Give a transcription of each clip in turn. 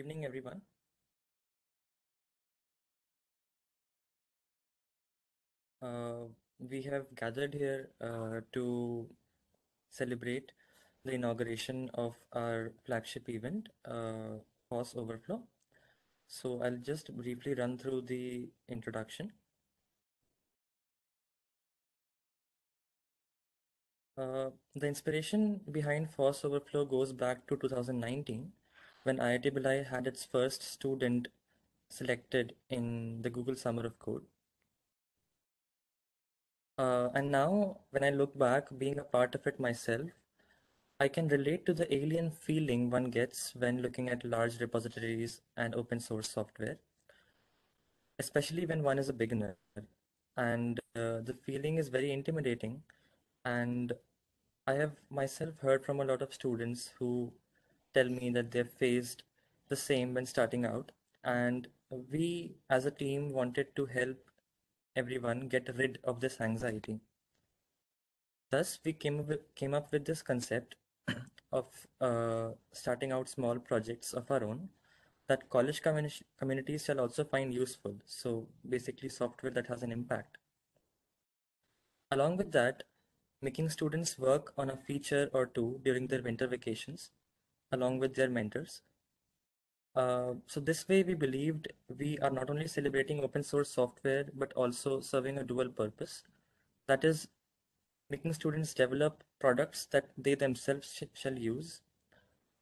evening, everyone. Uh, we have gathered here uh, to celebrate the inauguration of our flagship event, uh, Overflow. So I'll just briefly run through the introduction. Uh, the inspiration behind FOSS Overflow goes back to 2019 when IIT had its first student selected in the Google Summer of Code. Uh, and now, when I look back, being a part of it myself, I can relate to the alien feeling one gets when looking at large repositories and open source software, especially when one is a beginner. And uh, the feeling is very intimidating. And I have myself heard from a lot of students who tell me that they've faced the same when starting out. And we as a team wanted to help everyone get rid of this anxiety. Thus, we came, with, came up with this concept of uh, starting out small projects of our own that college communi communities shall also find useful. So basically software that has an impact. Along with that, making students work on a feature or two during their winter vacations, along with their mentors, uh, so this way we believed we are not only celebrating open source software, but also serving a dual purpose. That is making students develop products that they themselves sh shall use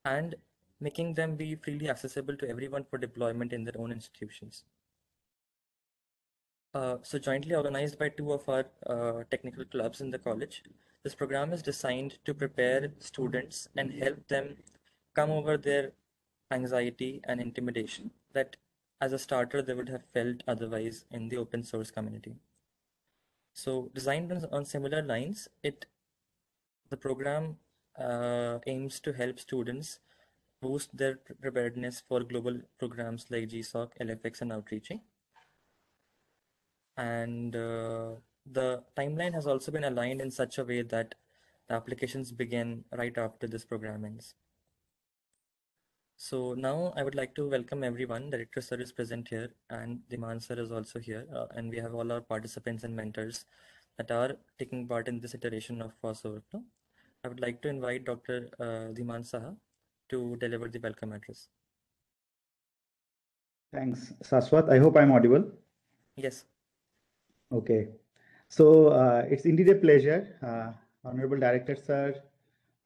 and making them be freely accessible to everyone for deployment in their own institutions. Uh, so jointly organized by two of our uh, technical clubs in the college, this program is designed to prepare students and help them come over their anxiety and intimidation that as a starter they would have felt otherwise in the open source community. So designed on similar lines, it the program uh, aims to help students boost their preparedness for global programs like GSOC, LFX, and Outreachy. And uh, the timeline has also been aligned in such a way that the applications begin right after this program ends. So now I would like to welcome everyone. Director sir is present here and Dhiman sir is also here. Uh, and we have all our participants and mentors that are taking part in this iteration of FOSS Overflow. I would like to invite Dr. Uh, Dhiman Saha to deliver the welcome address. Thanks, Shashwat. I hope I'm audible. Yes. Okay. So uh, it's indeed a pleasure, uh, Honorable Director Sir,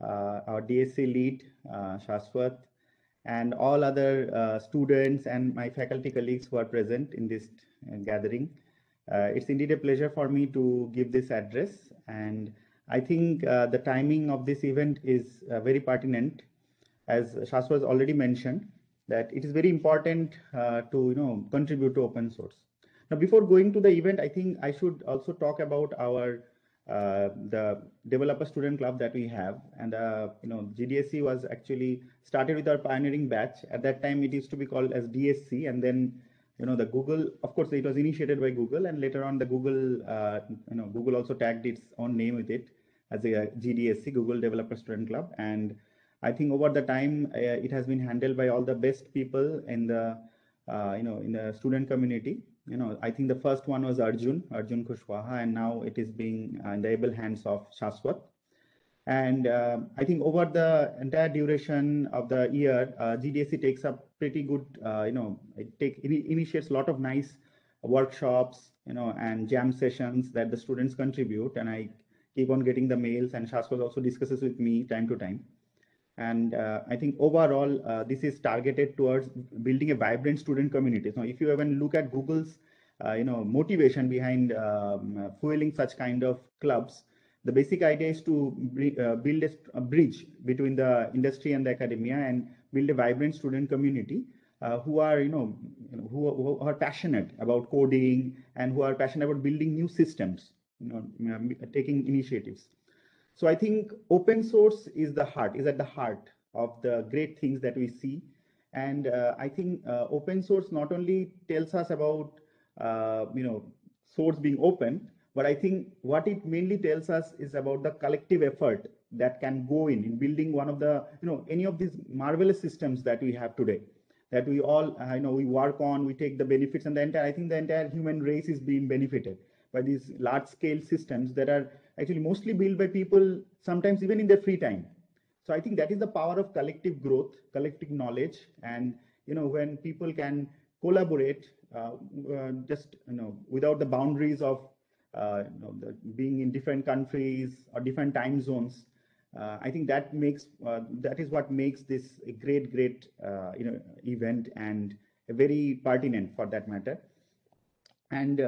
uh, our DSC lead, uh, Shashwat, and all other uh, students and my faculty colleagues who are present in this uh, gathering. Uh, it's indeed a pleasure for me to give this address and I think uh, the timing of this event is very pertinent as Shashwat already mentioned that it is very important to you know contribute to open source. Now before going to the event I think I should also talk about our uh, the developer student club that we have. And uh, you know GDSC was actually started with our pioneering batch. At that time it used to be called as DSC and then you know the Google of course it was initiated by Google. And later on the Google uh, you know Google also tagged its own name with it as a GDSC Google Developer Student Club. And I think over the time uh, it has been handled by all the best people in the uh, you know in the student community you know, I think the first one was Arjun, Arjun Kushwaha, and now it is being uh, in the able hands of Shashwat. And uh, I think over the entire duration of the year, uh, GDSC takes up pretty good, uh, you know, it take it initiates a lot of nice workshops, you know, and jam sessions that the students contribute. And I keep on getting the mails, and Shashwat also discusses with me time to time. And uh, I think overall, uh, this is targeted towards building a vibrant student community. So if you even look at Google's, uh, you know, motivation behind um, fueling such kind of clubs, the basic idea is to uh, build a, a, bridge between the industry and the academia and build a vibrant student community uh, who are, you know, who, who, are passionate about coding and who are passionate about building new systems, you know, taking initiatives. So I think open source is the heart, is at the heart of the great things that we see. And uh, I think uh, open source not only tells us about, uh, you know, source being open, but I think what it mainly tells us is about the collective effort that can go in in building one of the, you know, any of these marvelous systems that we have today. that we all, uh, you know, we work on, we take the benefits, and the entire, I think the entire human race is being benefited by these large scale systems that are actually mostly built by people, sometimes even in their free time. So I think that is the power of collective growth, collective knowledge, and you know when people can collaborate, uh, uh, just you know without the boundaries of uh, you know, the, being in different countries or different time zones. Uh, I think that makes uh, that is what makes this a great, great uh, you know event and a very pertinent for that matter. And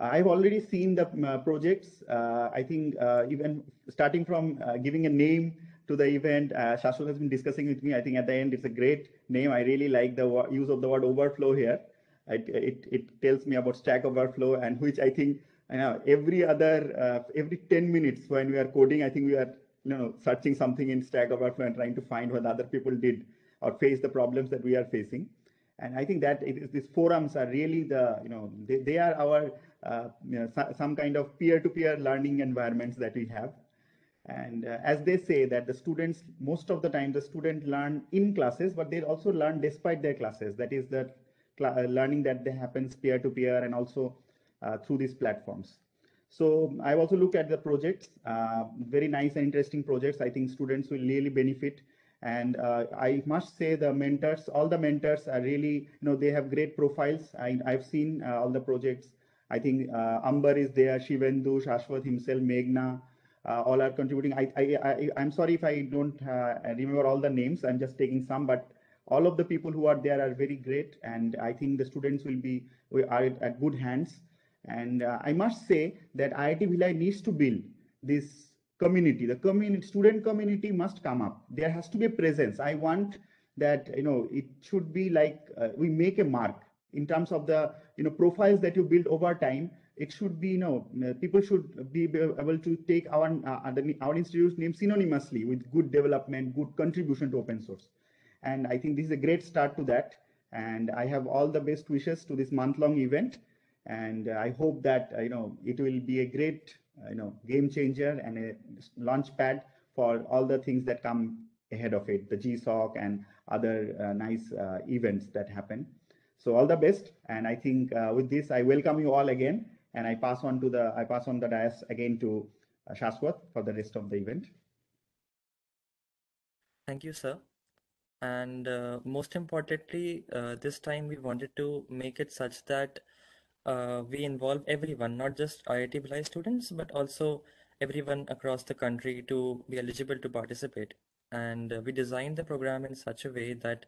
I've already seen the projects. I think even starting from giving a name to the event. Uh, Shashwat has been discussing with me. I think at the end, it's a great name. I really like the use of the word overflow here. It, it, it tells me about Stack Overflow and which I think you know, every other, uh, every 10 minutes when we are coding, I think we are you know, searching something in Stack Overflow and trying to find what other people did or face the problems that we are facing. And I think that these forums are really the, you know, they, they are our, uh, you know, some kind of peer-to-peer -peer learning environments that we have. And uh, as they say that the students, most of the time, the student learn in classes, but they also learn despite their classes. That is the learning that happens peer-to-peer -peer and also uh, through these platforms. So I also look at the projects, uh, very nice and interesting projects. I think students will really benefit. And uh, I must say the mentors, all the mentors are really, you know, they have great profiles. I, have seen uh, all the projects. I think uh, Amber is there, Shivendu, Shashwat himself, Meghna, uh, all are contributing. I, I, I, am sorry if I don't remember all the names. I'm just taking some, but all of the people who are there are very great. And I think the students will be are at good hands. And uh, I must say that IIT Bhilai needs to build this community. The community, student community must come up. There has to be a presence. I want that, you know, it should be like uh, we make a mark in terms of the, you know, profiles that you build over time. It should be, you know, uh, people should be able to take our, uh, our institute's name synonymously with good development, good contribution to open source. And I think this is a great start to that. And I have all the best wishes to this month-long event and I hope that uh, you know it will be a great uh, you know game changer and a launch pad for all the things that come ahead of it, the GSOC and other uh, nice events that happen. So all the best, and I think with this I welcome you all again, and I pass on to the I pass on the dais again to Shashwat for the rest of the event. Thank you, sir. And uh, most importantly, uh, this time we wanted to make it such that uh, we involve everyone, not just IIT Bhilai students, but also everyone across the country to be eligible to participate. And uh, we designed the program in such a way that,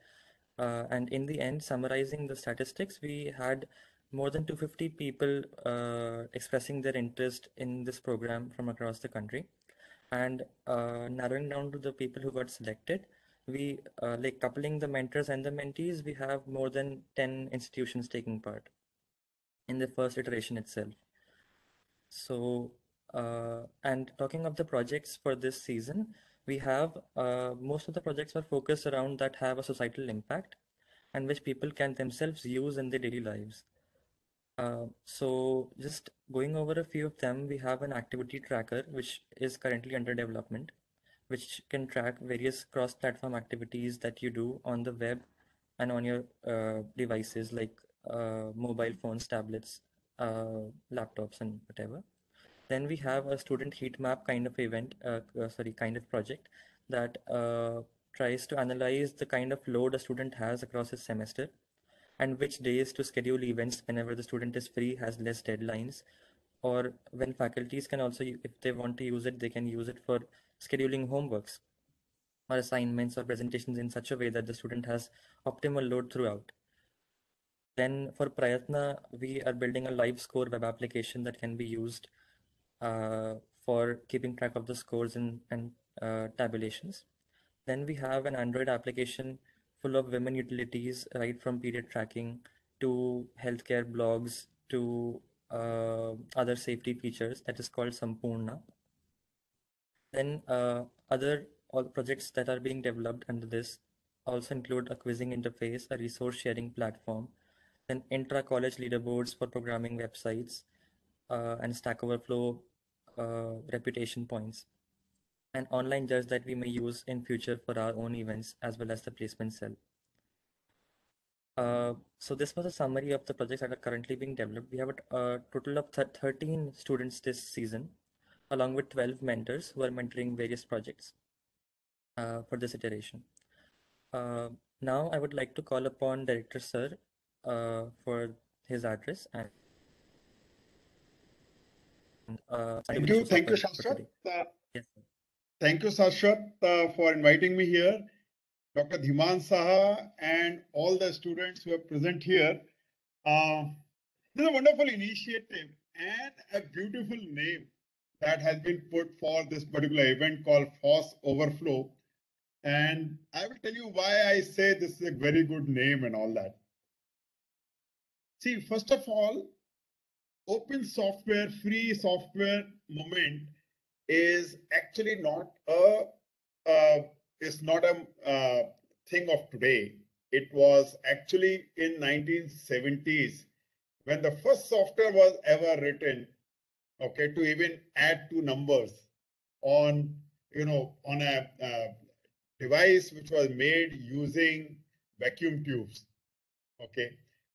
uh, and in the end, summarizing the statistics, we had more than 250 people uh, expressing their interest in this program from across the country. And uh, narrowing down to the people who got selected, we uh, like coupling the mentors and the mentees, we have more than 10 institutions taking part in the first iteration itself. So, uh, and talking of the projects for this season, we have uh, most of the projects are focused around that have a societal impact and which people can themselves use in their daily lives. Uh, so just going over a few of them, we have an activity tracker, which is currently under development, which can track various cross-platform activities that you do on the web and on your uh, devices like uh, mobile phones, tablets, uh, laptops, and whatever. Then we have a student heat map kind of event, uh, sorry, kind of project that tries to analyze the kind of load a student has across his semester and which days to schedule events whenever the student is free, has less deadlines, or when faculties can also, if they want to use it, they can use it for scheduling homeworks or assignments or presentations in such a way that the student has optimal load throughout. Then for Prayatna, we are building a live score web application that can be used uh, for keeping track of the scores and, and uh, tabulations. Then we have an Android application full of women utilities, right from period tracking to healthcare blogs to uh, other safety features that is called Sampurna. Then uh, other all projects that are being developed under this also include a quizzing interface, a resource sharing platform, then intra-college leaderboards for programming websites, uh, and Stack Overflow uh, reputation points, and online judge that we may use in future for our own events as well as the placement cell. Uh, so this was a summary of the projects that are currently being developed. We have a, total of th 13 students this season, along with 12 mentors who are mentoring various projects uh, for this iteration. Uh, now I would like to call upon Director Sir uh, for his address and thank you, thank you, Shashwat. Uh, yes, thank you, Shashwat, uh, for inviting me here. Dr. Dhiman Saha and all the students who are present here. Uh, this is a wonderful initiative and a beautiful name that has been put for this particular event called FOSS Overflow. And I will tell you why I say this is a very good name and all that. See, first of all, open software, free software movement is actually not a, a is not a uh, thing of today. It was actually in 1970s when the first software was ever written, okay, to even add two numbers on, you know, on a uh, device which was made using vacuum tubes, okay,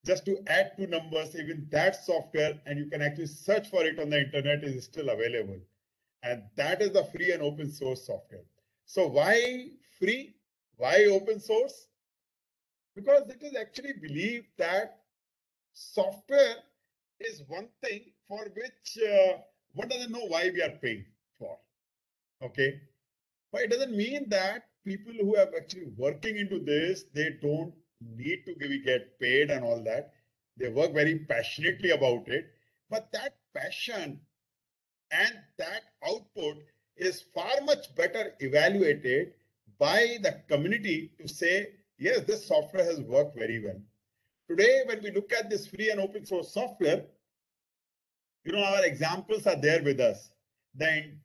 just to add two numbers, even that software, and you can actually search for it on the internet is still available. And that is the free and open source software. So why free? Why open source? Because it is actually believed that software is one thing for which uh, one doesn't know why we are paying for. Okay. But it doesn't mean that people who are actually working into this, they don't need to get paid and all that. They work very passionately about it. But that passion and that output is far much better evaluated by the community to say, yes, this software has worked very well. Today, when we look at this free and open source software, you know, our examples are there with us. Then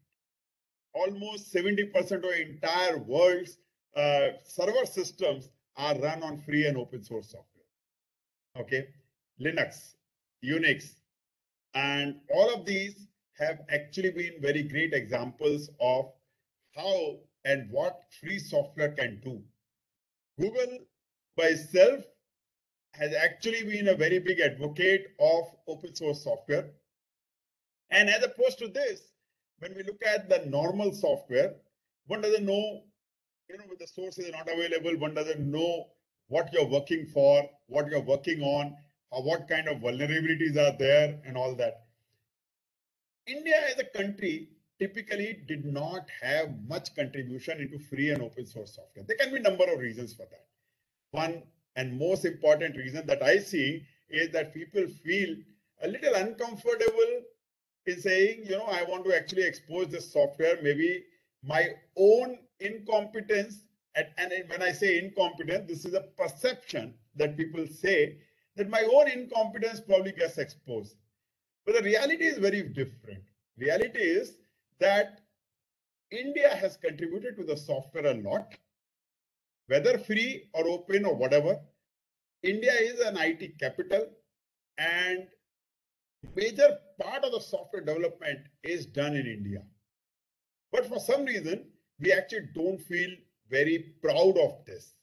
almost 70% of entire world's uh, server systems are run on free and open source software. Okay, Linux, Unix, and all of these have actually been very great examples of how and what free software can do. Google by itself has actually been a very big advocate of open source software. And as opposed to this, when we look at the normal software, one doesn't know, you know, the source is not available, one doesn't know what you're working for, what you're working on, or what kind of vulnerabilities are there, and all that. India as a country typically did not have much contribution into free and open source software. There can be a number of reasons for that. One and most important reason that I see is that people feel a little uncomfortable in saying, you know, I want to actually expose this software, maybe my own incompetence. And, and when I say incompetence, this is a perception that people say that my own incompetence probably gets exposed. But the reality is very different. Reality is that India has contributed to the software a lot, whether free or open or whatever. India is an IT capital and major part of the software development is done in India. But for some reason, we actually don't feel very proud of this.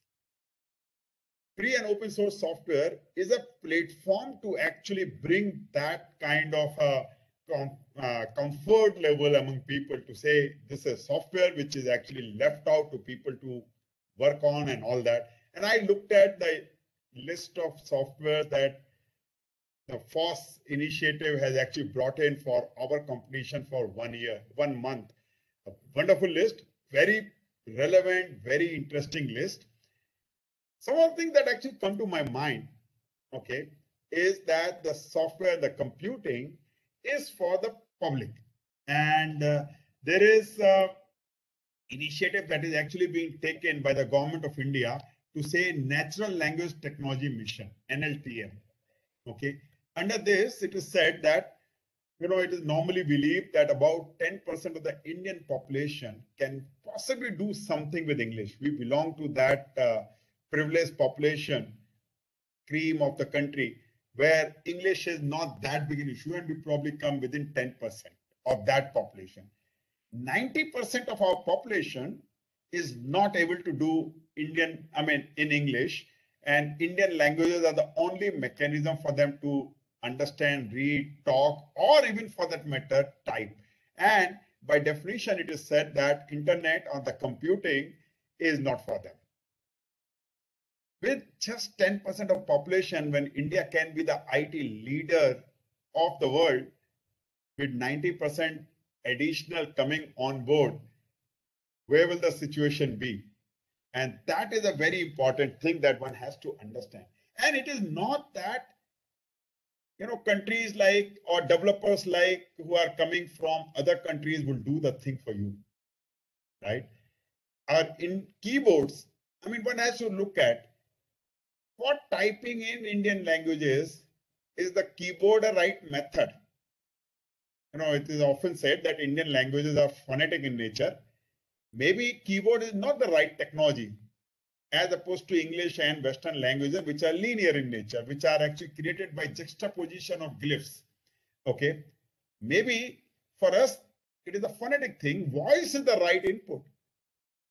Free and open source software is a platform to actually bring that kind of a com uh, comfort level among people to say this is software which is actually left out to people to work on and all that. And I looked at the list of software that the FOSS initiative has actually brought in for our competition for one year, one month. A wonderful list, very relevant, very interesting list. Some of the things that actually come to my mind, okay, is that the software, the computing is for the public. And uh, there is a initiative that is actually being taken by the government of India to say Natural Language Technology Mission, NLTM. Okay. Under this, it is said that you know, it is normally believed that about 10% of the Indian population can possibly do something with English. We belong to that uh, privileged population, cream of the country, where English is not that big an issue and we probably come within 10% of that population. 90% of our population is not able to do Indian, I mean, in English. And Indian languages are the only mechanism for them to understand, read, talk, or even for that matter, type. And by definition, it is said that internet or the computing is not for them. With just 10% of population, when India can be the IT leader of the world, with 90% additional coming on board, where will the situation be? And that is a very important thing that one has to understand. And it is not that you know countries like or developers like who are coming from other countries will do the thing for you right? Or in keyboards. I mean one has to look at what typing in indian languages is the keyboard a right method? You know it is often said that indian languages are phonetic in nature. Maybe keyboard is not the right technology as opposed to English and Western languages, which are linear in nature, which are actually created by juxtaposition of glyphs. Okay, maybe for us, it is a phonetic thing. Voice is the right input,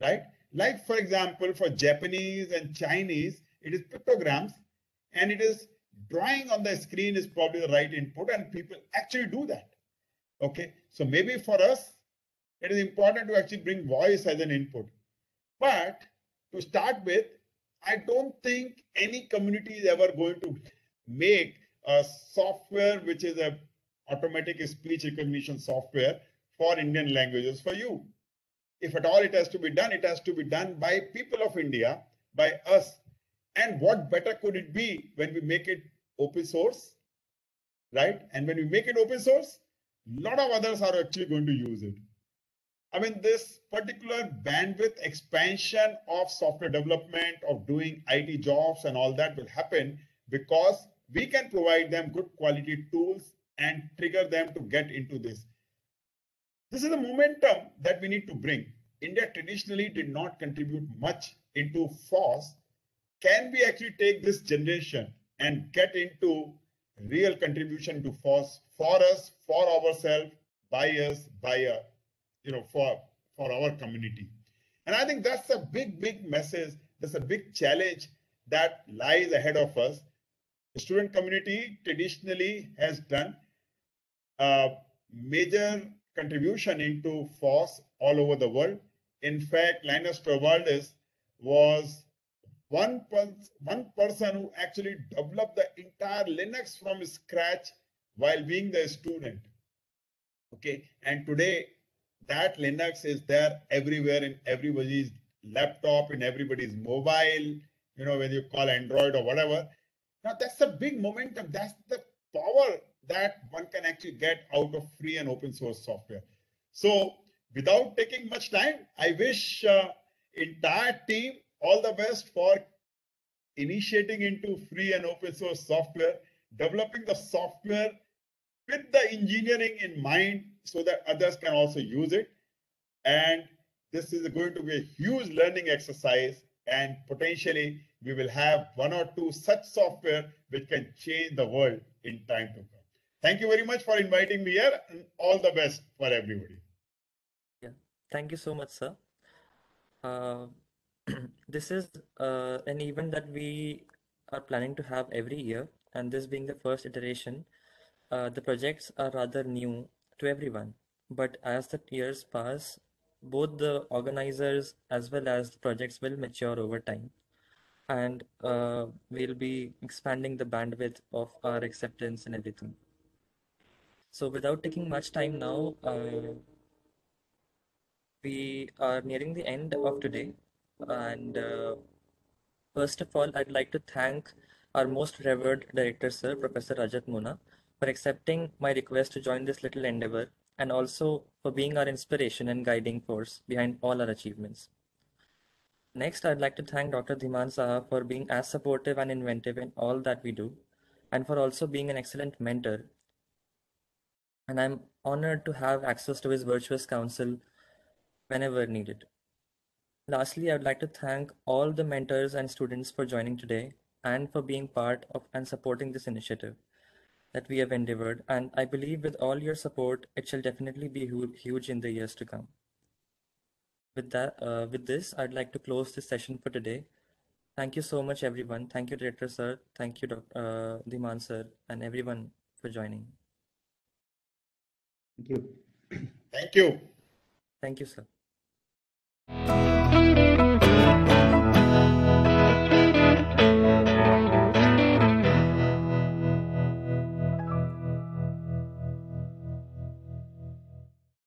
right? Like, for example, for Japanese and Chinese, it is pictograms and it is drawing on the screen is probably the right input and people actually do that. Okay, so maybe for us, it is important to actually bring voice as an input. But to start with, I don't think any community is ever going to make a software which is a automatic speech recognition software for Indian languages for you. If at all it has to be done, it has to be done by people of India, by us. And what better could it be when we make it open source, right? And when we make it open source, lot of others are actually going to use it. I mean, this particular bandwidth expansion of software development, of doing IT jobs and all that will happen because we can provide them good quality tools and trigger them to get into this. This is the momentum that we need to bring. India traditionally did not contribute much into FOSS. Can we actually take this generation and get into real contribution to FOSS for us, for ourselves, by us, by? You know, for, for our community. And I think that's a big, big message. That's a big challenge that lies ahead of us. The student community traditionally has done a major contribution into FOSS all over the world. In fact, Linus Torvalds was one, one person who actually developed the entire Linux from scratch while being the student. Okay, and today that Linux is there everywhere in everybody's laptop, in everybody's mobile, you know, when you call Android or whatever. Now that's a big momentum. That's the power that one can actually get out of free and open source software. So without taking much time, I wish uh, entire team all the best for initiating into free and open source software, developing the software with the engineering in mind so that others can also use it. And this is going to be a huge learning exercise and potentially we will have one or two such software which can change the world in time to come. Thank you very much for inviting me here and all the best for everybody. Yeah, thank you so much, sir. Uh, this is uh, an event that we are planning to have every year and this being the first iteration, uh, the projects are rather new to everyone. But as the years pass, both the organizers as well as the projects will mature over time. And uh, we'll be expanding the bandwidth of our acceptance and everything. So without taking much time now, uh, we are nearing the end of today. And uh, first of all, I'd like to thank our most revered director, sir, Professor Rajat Moona, for accepting my request to join this little endeavor and also for being our inspiration and guiding force behind all our achievements. Next, I'd like to thank Dr. Dhiman Saha for being as supportive and inventive in all that we do, and for also being an excellent mentor. And I'm honored to have access to his virtuous counsel whenever needed. Lastly, I would like to thank all the mentors and students for joining today and for being part of and supporting this initiative that we have endeavored, and I believe with all your support, it shall definitely be huge in the years to come. With that, uh, with this, I'd like to close this session for today. Thank you so much, everyone. Thank you, Director Sir. Thank you, Dr. Uh, Dhiman Sir, and everyone for joining. Thank you. Thank you. Thank you, sir.